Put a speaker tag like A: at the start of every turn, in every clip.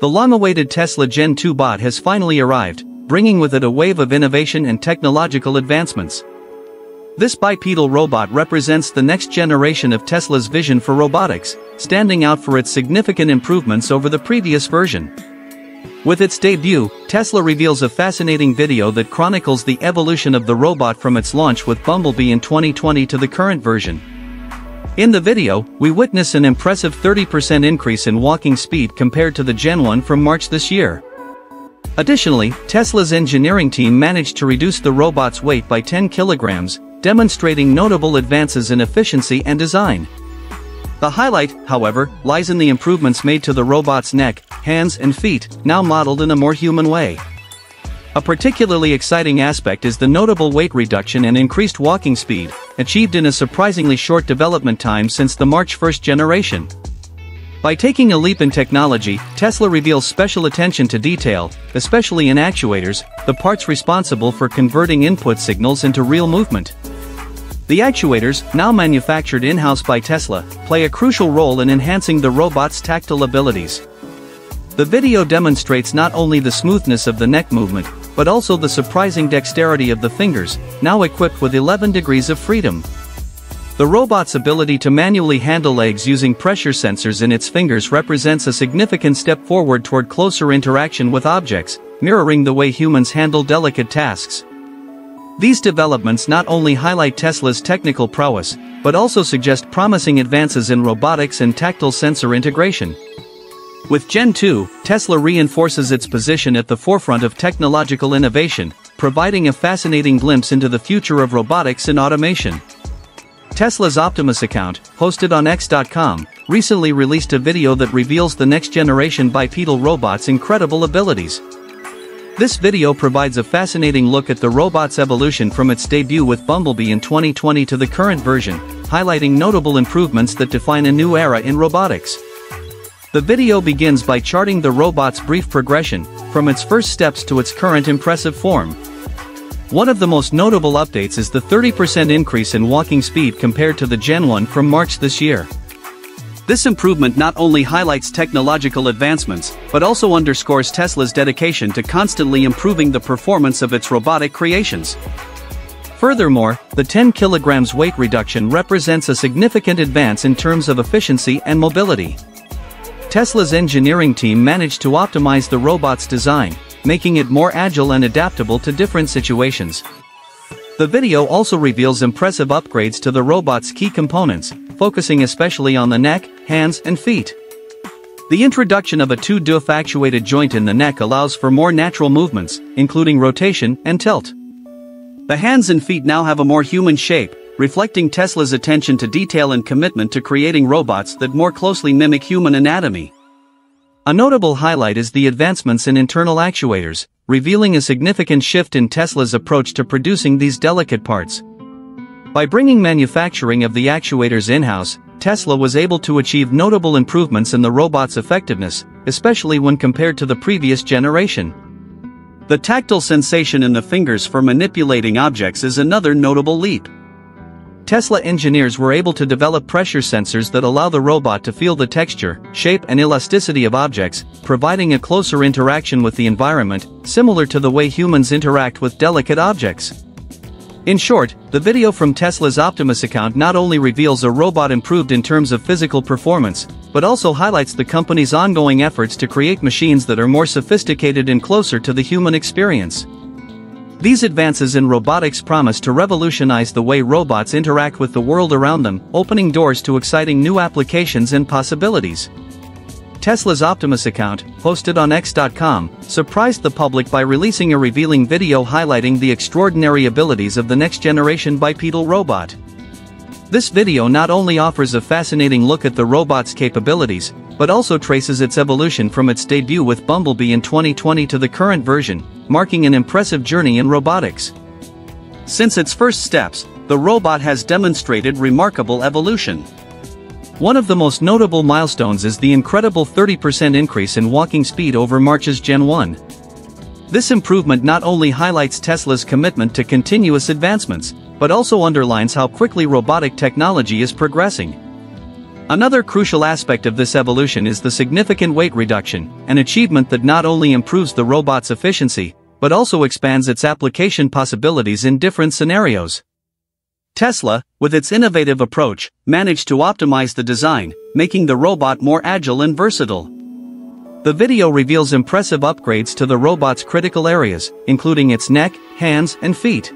A: The long-awaited Tesla Gen 2 bot has finally arrived, bringing with it a wave of innovation and technological advancements. This bipedal robot represents the next generation of Tesla's vision for robotics, standing out for its significant improvements over the previous version. With its debut, Tesla reveals a fascinating video that chronicles the evolution of the robot from its launch with Bumblebee in 2020 to the current version. In the video, we witness an impressive 30% increase in walking speed compared to the Gen 1 from March this year. Additionally, Tesla's engineering team managed to reduce the robot's weight by 10 kilograms, demonstrating notable advances in efficiency and design. The highlight, however, lies in the improvements made to the robot's neck, hands and feet, now modeled in a more human way. A particularly exciting aspect is the notable weight reduction and increased walking speed, achieved in a surprisingly short development time since the March 1st generation. By taking a leap in technology, Tesla reveals special attention to detail, especially in actuators, the parts responsible for converting input signals into real movement. The actuators, now manufactured in-house by Tesla, play a crucial role in enhancing the robot's tactile abilities. The video demonstrates not only the smoothness of the neck movement, but also the surprising dexterity of the fingers, now equipped with 11 degrees of freedom. The robot's ability to manually handle legs using pressure sensors in its fingers represents a significant step forward toward closer interaction with objects, mirroring the way humans handle delicate tasks. These developments not only highlight Tesla's technical prowess, but also suggest promising advances in robotics and tactile sensor integration. With Gen 2, Tesla reinforces its position at the forefront of technological innovation, providing a fascinating glimpse into the future of robotics and automation. Tesla's Optimus account, hosted on X.com, recently released a video that reveals the next-generation bipedal robot's incredible abilities. This video provides a fascinating look at the robot's evolution from its debut with Bumblebee in 2020 to the current version, highlighting notable improvements that define a new era in robotics. The video begins by charting the robot's brief progression, from its first steps to its current impressive form. One of the most notable updates is the 30% increase in walking speed compared to the Gen 1 from March this year. This improvement not only highlights technological advancements, but also underscores Tesla's dedication to constantly improving the performance of its robotic creations. Furthermore, the 10 kilograms weight reduction represents a significant advance in terms of efficiency and mobility. Tesla's engineering team managed to optimize the robot's design, making it more agile and adaptable to different situations. The video also reveals impressive upgrades to the robot's key components, focusing especially on the neck, hands and feet. The introduction of a 2-DoF actuated joint in the neck allows for more natural movements, including rotation and tilt. The hands and feet now have a more human shape, reflecting Tesla's attention to detail and commitment to creating robots that more closely mimic human anatomy. A notable highlight is the advancements in internal actuators, revealing a significant shift in Tesla's approach to producing these delicate parts. By bringing manufacturing of the actuators in-house, Tesla was able to achieve notable improvements in the robot's effectiveness, especially when compared to the previous generation. The tactile sensation in the fingers for manipulating objects is another notable leap. Tesla engineers were able to develop pressure sensors that allow the robot to feel the texture, shape and elasticity of objects, providing a closer interaction with the environment, similar to the way humans interact with delicate objects. In short, the video from Tesla's Optimus account not only reveals a robot improved in terms of physical performance, but also highlights the company's ongoing efforts to create machines that are more sophisticated and closer to the human experience. These advances in robotics promise to revolutionize the way robots interact with the world around them, opening doors to exciting new applications and possibilities. Tesla's Optimus account, posted on X.com, surprised the public by releasing a revealing video highlighting the extraordinary abilities of the next-generation bipedal robot. This video not only offers a fascinating look at the robot's capabilities, but also traces its evolution from its debut with Bumblebee in 2020 to the current version, marking an impressive journey in robotics. Since its first steps, the robot has demonstrated remarkable evolution. One of the most notable milestones is the incredible 30% increase in walking speed over March's Gen 1. This improvement not only highlights Tesla's commitment to continuous advancements, but also underlines how quickly robotic technology is progressing. Another crucial aspect of this evolution is the significant weight reduction, an achievement that not only improves the robot's efficiency, but also expands its application possibilities in different scenarios. Tesla, with its innovative approach, managed to optimize the design, making the robot more agile and versatile. The video reveals impressive upgrades to the robot's critical areas, including its neck, hands, and feet.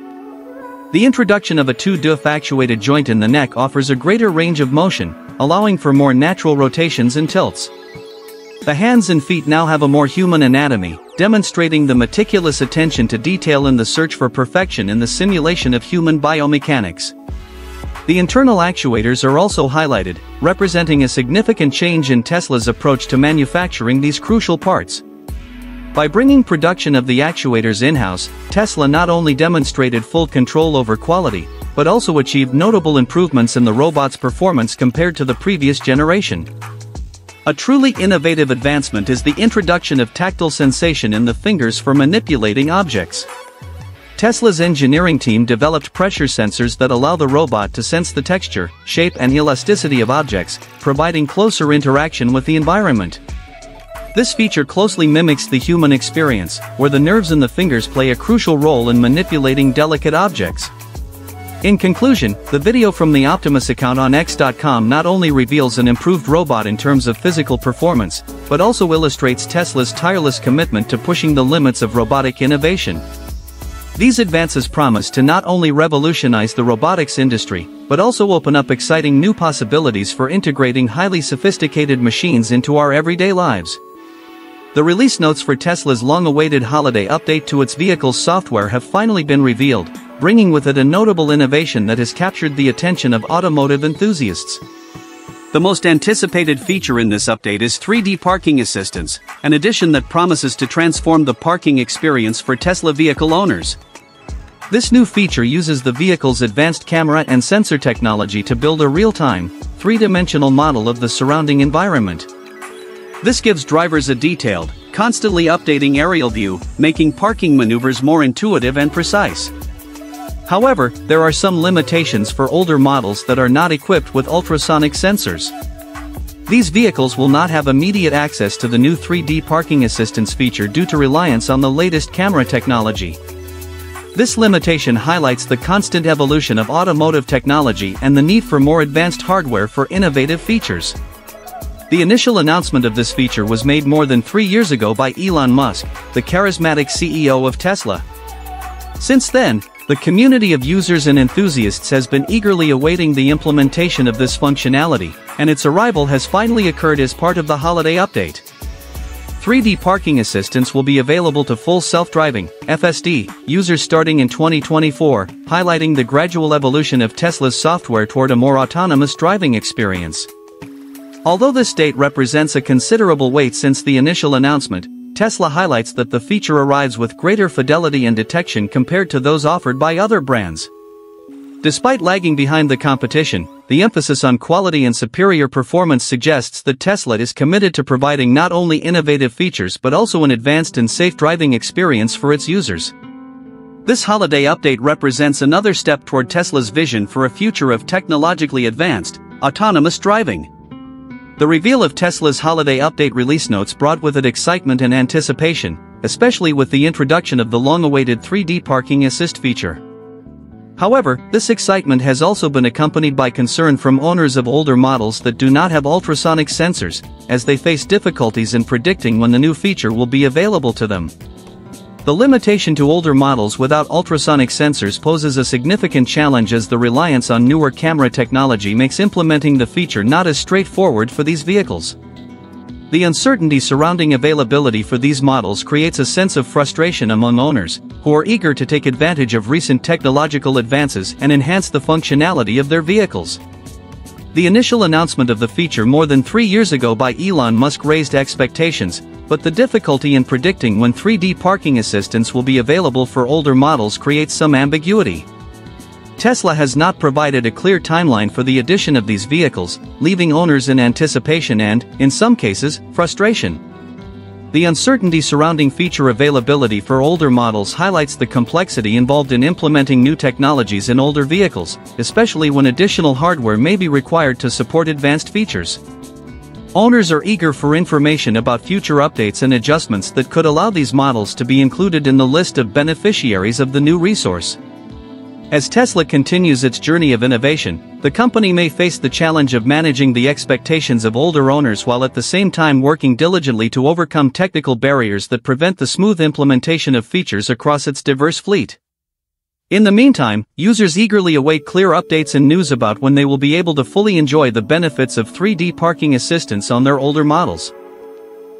A: The introduction of a 2-DoF actuated joint in the neck offers a greater range of motion, allowing for more natural rotations and tilts. The hands and feet now have a more human anatomy, demonstrating the meticulous attention to detail in the search for perfection in the simulation of human biomechanics. The internal actuators are also highlighted, representing a significant change in Tesla's approach to manufacturing these crucial parts. By bringing production of the actuators in-house, Tesla not only demonstrated full control over quality, but also achieved notable improvements in the robot's performance compared to the previous generation. A truly innovative advancement is the introduction of tactile sensation in the fingers for manipulating objects. Tesla's engineering team developed pressure sensors that allow the robot to sense the texture, shape and elasticity of objects, providing closer interaction with the environment. This feature closely mimics the human experience, where the nerves in the fingers play a crucial role in manipulating delicate objects. In conclusion, the video from the Optimus account on X.com not only reveals an improved robot in terms of physical performance, but also illustrates Tesla's tireless commitment to pushing the limits of robotic innovation. These advances promise to not only revolutionize the robotics industry, but also open up exciting new possibilities for integrating highly sophisticated machines into our everyday lives. The release notes for Tesla's long-awaited holiday update to its vehicle's software have finally been revealed, bringing with it a notable innovation that has captured the attention of automotive enthusiasts. The most anticipated feature in this update is 3D Parking Assistance, an addition that promises to transform the parking experience for Tesla vehicle owners. This new feature uses the vehicle's advanced camera and sensor technology to build a real-time, three-dimensional model of the surrounding environment. This gives drivers a detailed, constantly updating aerial view, making parking maneuvers more intuitive and precise. However, there are some limitations for older models that are not equipped with ultrasonic sensors. These vehicles will not have immediate access to the new 3D parking assistance feature due to reliance on the latest camera technology. This limitation highlights the constant evolution of automotive technology and the need for more advanced hardware for innovative features. The initial announcement of this feature was made more than three years ago by Elon Musk, the charismatic CEO of Tesla. Since then, the community of users and enthusiasts has been eagerly awaiting the implementation of this functionality, and its arrival has finally occurred as part of the holiday update. 3D parking assistance will be available to full self-driving FSD users starting in 2024, highlighting the gradual evolution of Tesla's software toward a more autonomous driving experience. Although this date represents a considerable wait since the initial announcement, Tesla highlights that the feature arrives with greater fidelity and detection compared to those offered by other brands. Despite lagging behind the competition, the emphasis on quality and superior performance suggests that Tesla is committed to providing not only innovative features but also an advanced and safe driving experience for its users. This holiday update represents another step toward Tesla's vision for a future of technologically advanced, autonomous driving. The reveal of Tesla's holiday update release notes brought with it excitement and anticipation, especially with the introduction of the long-awaited 3D parking assist feature. However, this excitement has also been accompanied by concern from owners of older models that do not have ultrasonic sensors, as they face difficulties in predicting when the new feature will be available to them. The limitation to older models without ultrasonic sensors poses a significant challenge as the reliance on newer camera technology makes implementing the feature not as straightforward for these vehicles. The uncertainty surrounding availability for these models creates a sense of frustration among owners, who are eager to take advantage of recent technological advances and enhance the functionality of their vehicles. The initial announcement of the feature more than three years ago by Elon Musk raised expectations, but the difficulty in predicting when 3D parking assistance will be available for older models creates some ambiguity. Tesla has not provided a clear timeline for the addition of these vehicles, leaving owners in anticipation and, in some cases, frustration. The uncertainty surrounding feature availability for older models highlights the complexity involved in implementing new technologies in older vehicles, especially when additional hardware may be required to support advanced features. Owners are eager for information about future updates and adjustments that could allow these models to be included in the list of beneficiaries of the new resource. As Tesla continues its journey of innovation, the company may face the challenge of managing the expectations of older owners while at the same time working diligently to overcome technical barriers that prevent the smooth implementation of features across its diverse fleet. In the meantime, users eagerly await clear updates and news about when they will be able to fully enjoy the benefits of 3D parking assistance on their older models.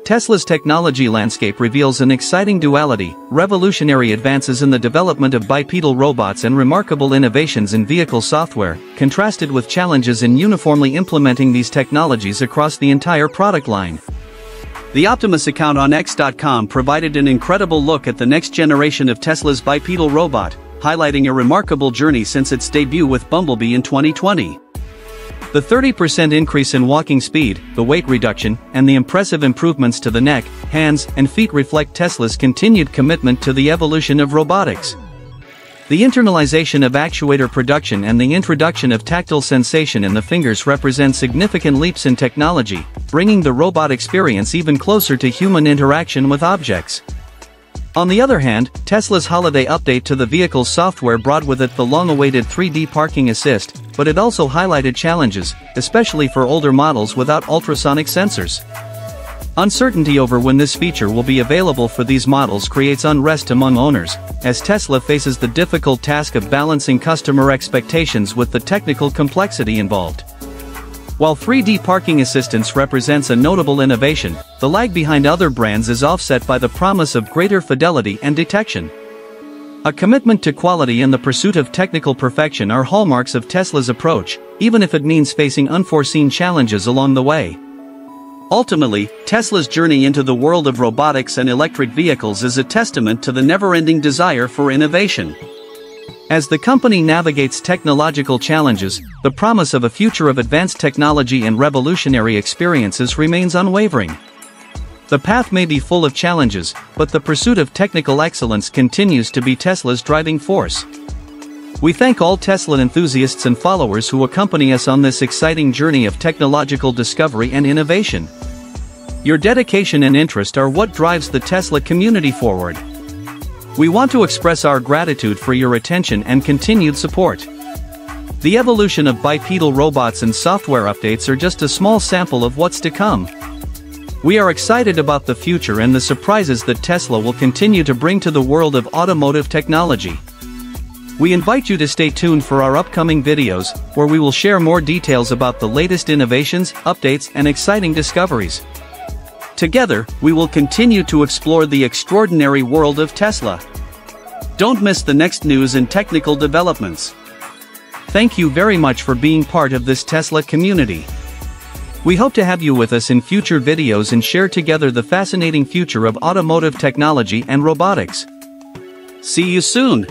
A: Tesla's technology landscape reveals an exciting duality, revolutionary advances in the development of bipedal robots and remarkable innovations in vehicle software, contrasted with challenges in uniformly implementing these technologies across the entire product line. The Optimus account on X.com provided an incredible look at the next generation of Tesla's bipedal robot, highlighting a remarkable journey since its debut with Bumblebee in 2020. The 30% increase in walking speed, the weight reduction, and the impressive improvements to the neck, hands, and feet reflect Tesla's continued commitment to the evolution of robotics. The internalization of actuator production and the introduction of tactile sensation in the fingers represent significant leaps in technology, bringing the robot experience even closer to human interaction with objects. On the other hand, Tesla's holiday update to the vehicle's software brought with it the long-awaited 3D parking assist, but it also highlighted challenges, especially for older models without ultrasonic sensors. Uncertainty over when this feature will be available for these models creates unrest among owners, as Tesla faces the difficult task of balancing customer expectations with the technical complexity involved. While 3D parking assistance represents a notable innovation, the lag behind other brands is offset by the promise of greater fidelity and detection. A commitment to quality and the pursuit of technical perfection are hallmarks of Tesla's approach, even if it means facing unforeseen challenges along the way. Ultimately, Tesla's journey into the world of robotics and electric vehicles is a testament to the never-ending desire for innovation. As the company navigates technological challenges, the promise of a future of advanced technology and revolutionary experiences remains unwavering. The path may be full of challenges, but the pursuit of technical excellence continues to be Tesla's driving force. We thank all Tesla enthusiasts and followers who accompany us on this exciting journey of technological discovery and innovation. Your dedication and interest are what drives the Tesla community forward. We want to express our gratitude for your attention and continued support. The evolution of bipedal robots and software updates are just a small sample of what's to come. We are excited about the future and the surprises that Tesla will continue to bring to the world of automotive technology. We invite you to stay tuned for our upcoming videos, where we will share more details about the latest innovations, updates, and exciting discoveries. Together, we will continue to explore the extraordinary world of Tesla. Don't miss the next news and technical developments. Thank you very much for being part of this Tesla community. We hope to have you with us in future videos and share together the fascinating future of automotive technology and robotics. See you soon!